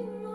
you